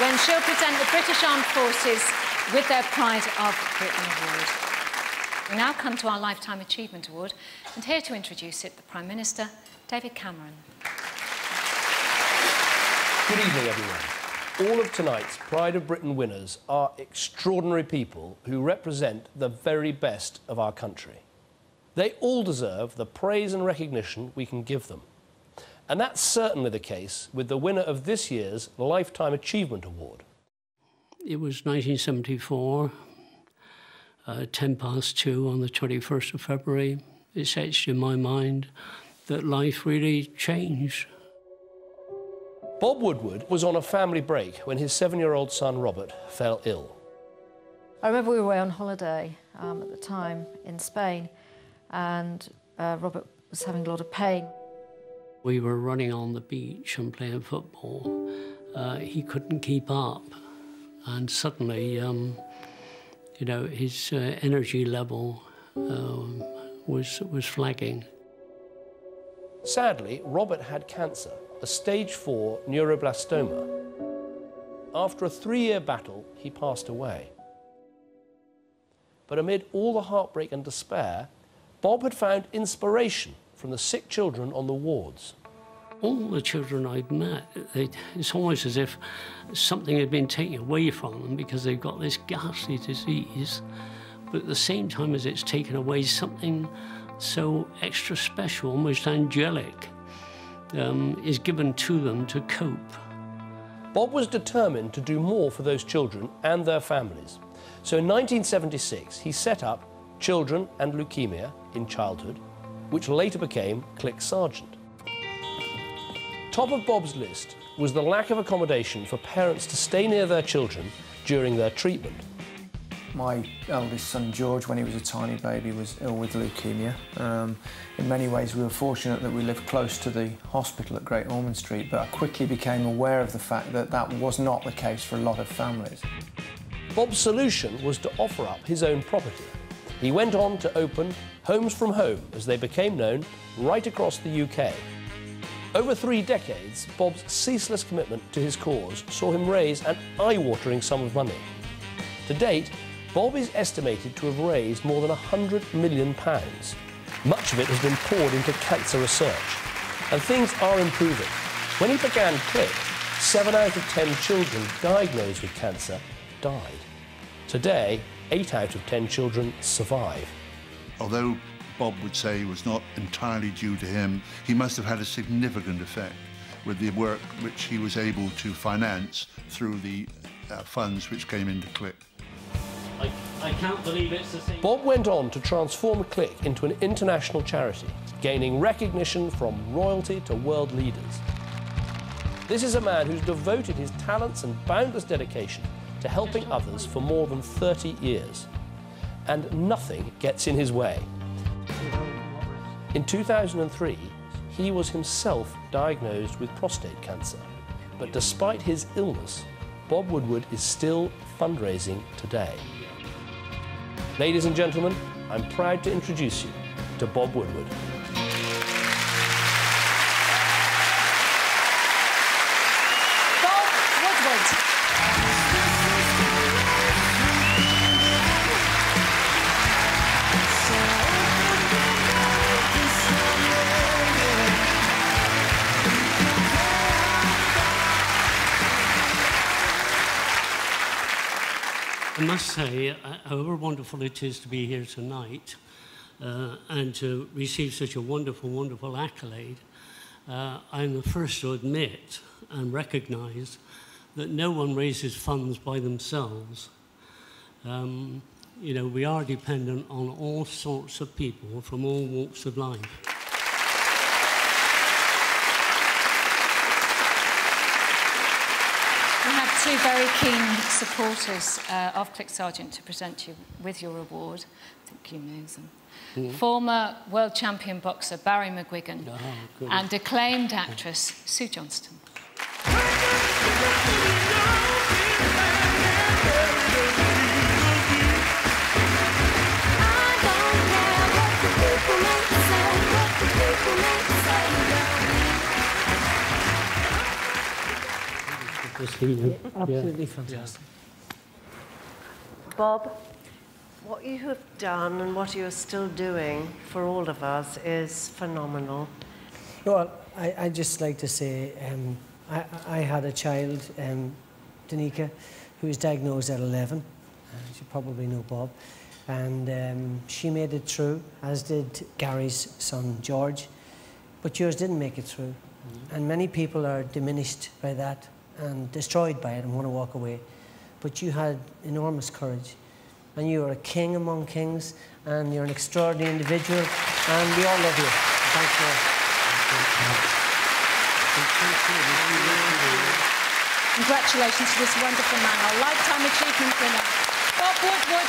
when she'll present the British Armed Forces with their Pride of Britain Award. We now come to our Lifetime Achievement Award, and here to introduce it, the Prime Minister, David Cameron. Good evening, everyone. All of tonight's Pride of Britain winners are extraordinary people who represent the very best of our country. They all deserve the praise and recognition we can give them. And that's certainly the case with the winner of this year's Lifetime Achievement Award. It was 1974, uh, 10 past 2 on the 21st of February. It's etched in my mind that life really changed. Bob Woodward was on a family break when his seven-year-old son Robert fell ill. I remember we were away on holiday um, at the time in Spain and uh, Robert was having a lot of pain. We were running on the beach and playing football. Uh, he couldn't keep up and suddenly, um, you know, his uh, energy level um, was, was flagging. Sadly, Robert had cancer a stage 4 neuroblastoma. After a three-year battle, he passed away. But amid all the heartbreak and despair, Bob had found inspiration from the sick children on the wards. All the children I'd met, they, it's almost as if something had been taken away from them because they've got this ghastly disease. But at the same time as it's taken away, something so extra special, almost angelic, um, is given to them to cope. Bob was determined to do more for those children and their families. So in 1976, he set up Children and Leukemia in Childhood, which later became CLIC Sargent. Top of Bob's list was the lack of accommodation for parents to stay near their children during their treatment. My eldest son George, when he was a tiny baby, was ill with leukemia. Um, in many ways, we were fortunate that we lived close to the hospital at Great Ormond Street, but I quickly became aware of the fact that that was not the case for a lot of families. Bob's solution was to offer up his own property. He went on to open Homes from Home, as they became known, right across the UK. Over three decades, Bob's ceaseless commitment to his cause saw him raise an eye-watering sum of money. To date, Bob is estimated to have raised more than £100 million. Much of it has been poured into cancer research, and things are improving. When he began CLIC, 7 out of 10 children diagnosed with cancer died. Today, 8 out of 10 children survive. Although Bob would say it was not entirely due to him, he must have had a significant effect with the work which he was able to finance through the uh, funds which came into CLIC. I, I can't believe it's the same. Bob went on to transform CLIC into an international charity, gaining recognition from royalty to world leaders. This is a man who's devoted his talents and boundless dedication to helping others for more than 30 years. And nothing gets in his way. In 2003, he was himself diagnosed with prostate cancer. But despite his illness, Bob Woodward is still fundraising today. Ladies and gentlemen, I'm proud to introduce you to Bob Woodward. I must say, uh, however wonderful it is to be here tonight uh, and to receive such a wonderful, wonderful accolade, uh, I'm the first to admit and recognize that no one raises funds by themselves. Um, you know, we are dependent on all sorts of people from all walks of life. We have two very keen supporters uh, of CLIC Sargent to present you with your award. I think you know them. Former world champion boxer Barry McGuigan Oh, and acclaimed actress Sue Johnston. To see you. Absolutely fantastic. Bob, what you have done and what you're still doing for all of us is phenomenal. Well, I, I just like to say um, I, I had a child, um, Danika, who was diagnosed at 11. Uh, you probably know Bob. And um, she made it through, as did Gary's son, George. But yours didn't make it through. And many people are diminished by that and destroyed by it and want to walk away. But you had enormous courage. And you are a king among kings, and you're an extraordinary individual, and we all love you. Congratulations to this wonderful man, our Lifetime Achievement winner, Bob Woodward.